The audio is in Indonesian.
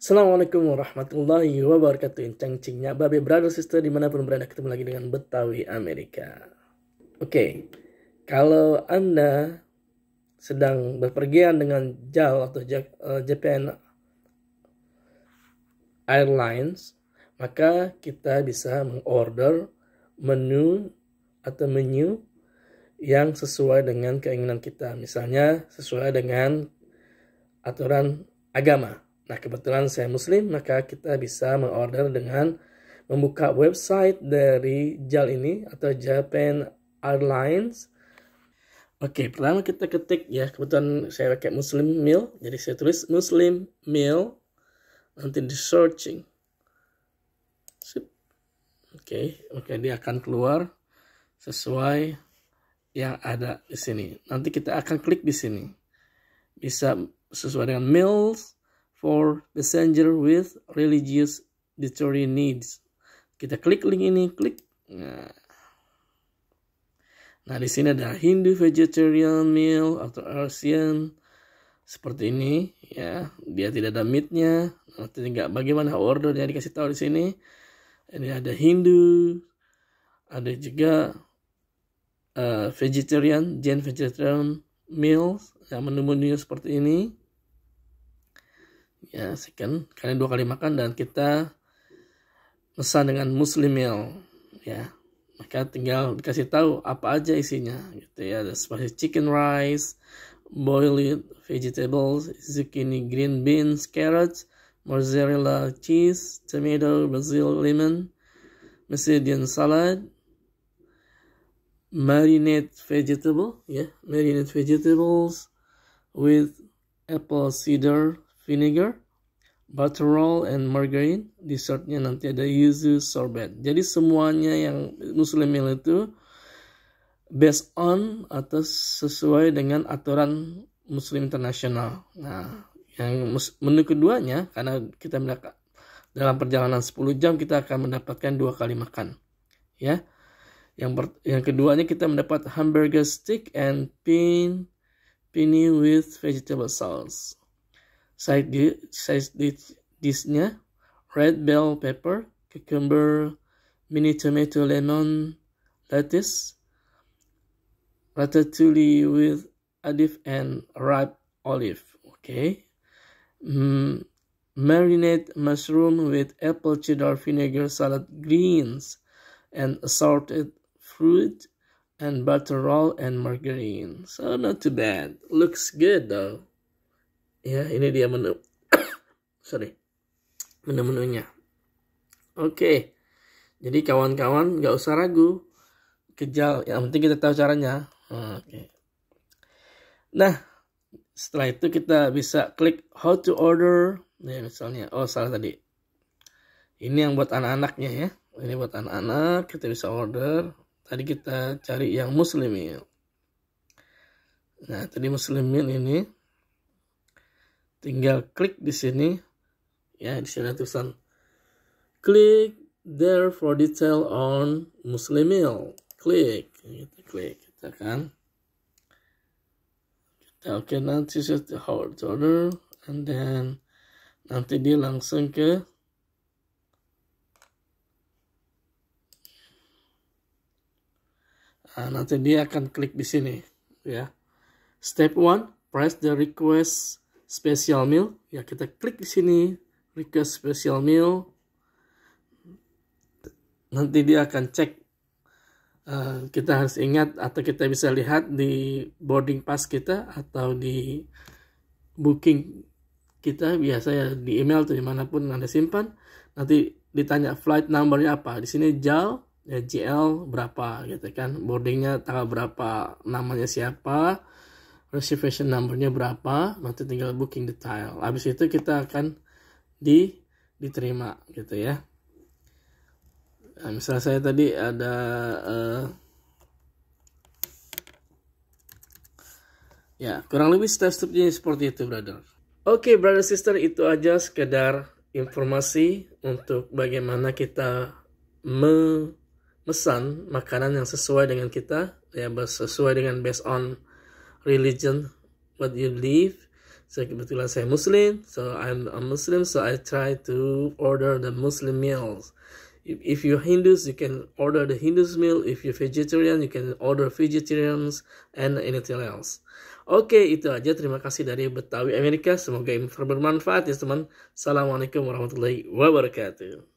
Assalamualaikum warahmatullahi wabarakatuh. Incang cingnya babe brother sister di mana pun berada ketemu lagi dengan Betawi Amerika. Oke okay. Kalau anda sedang berpergian dengan JAL atau eh, Japan Airlines maka kita bisa mengorder menu atau menu yang sesuai dengan keinginan kita. Misalnya sesuai dengan aturan agama Nah, kebetulan saya muslim, maka kita bisa mengorder dengan membuka website dari JAL ini atau Japan Airlines. Oke, pertama kita ketik ya, kebetulan saya pakai Muslim Meal, jadi saya tulis Muslim Meal, nanti di searching. Oke, oke dia akan keluar sesuai yang ada di sini. Nanti kita akan klik di sini. Bisa sesuai dengan meals, for passenger with religious dietary needs. Kita klik link ini, klik. Nah, nah di sini ada Hindu vegetarian meal atau Asian seperti ini ya. Dia tidak ada meatnya. Nanti nggak bagaimana ordernya dikasih tahu di sini. Ini ada Hindu, ada juga uh, vegetarian, Jain vegetarian meals yang menu-menu seperti ini ya second kalian dua kali makan dan kita pesan dengan muslim meal ya. Maka tinggal dikasih tahu apa aja isinya gitu ya. Ada seperti chicken rice boiled vegetables zucchini green beans carrots mozzarella cheese tomato basil lemon Macedonian salad marinate vegetable ya. Yeah, marinate vegetables with apple cider vinegar, butter roll, and margarine. Dessertnya nanti ada yuzu sorbet. Jadi semuanya yang muslim meal itu based on atau sesuai dengan aturan muslim internasional. Nah, yang menu keduanya karena kita mendapat dalam perjalanan 10 jam kita akan mendapatkan dua kali makan. Ya. Yang ber, yang keduanya kita mendapat hamburger stick and pin pini with vegetable sauce side di side dish dishnya red bell pepper, cucumber, mini tomato, lemon, lettuce, ratatouille with adif and ripe olive. Okay. Mm, marinate mushroom with apple cheddar vinegar salad greens and assorted fruit and butter roll and margarine. So not too bad. Looks good though. Ya ini dia menu. Sorry. Menu-menunya. Oke. Jadi kawan-kawan nggak usah ragu. Kejal. Yang penting kita tahu caranya. Oke. Nah setelah itu kita bisa klik how to order. Nih misalnya. Oh salah tadi. Ini yang buat anak-anaknya ya. Ini buat anak-anak kita bisa order. Tadi kita cari yang muslim meal nah tadi muslim meal ini tinggal klik di sini. Ya di sini tulisan klik there for detail on Muslim meal. Klik. Kita klik kita kan. Kita oke okay, nanti set the hard order and then nanti dia langsung ke nah, nanti dia akan klik di sini ya. Step one press the request special meal. Ya kita klik di sini request special meal. Nanti dia akan cek uh, kita harus ingat atau kita bisa lihat di boarding pass kita atau di booking kita. Biasa ya di email atau di mana pun anda simpan. Nanti ditanya flight numbernya apa. Di sini JAL ya JL berapa gitu kan. Boardingnya tanggal berapa namanya siapa reservation numbernya berapa nanti tinggal booking detail. Habis itu kita akan di diterima gitu ya. Nah, misalnya saya tadi ada uh, ya kurang lebih step-stepnya seperti itu brother. Oke okay, brother sister itu aja sekedar informasi untuk bagaimana kita memesan makanan yang sesuai dengan kita ya sesuai dengan based on religion what you believe So kebetulan saya Muslim, so I'm a Muslim, so I try to order the Muslim meals. If, you're Hindus, you can order the Hindus meal. If you're vegetarian, you can order vegetarians and anything else. Oke, itu aja. Terima kasih dari Betawi Amerika. Semoga bermanfaat ya teman. Assalamualaikum warahmatullahi wabarakatuh.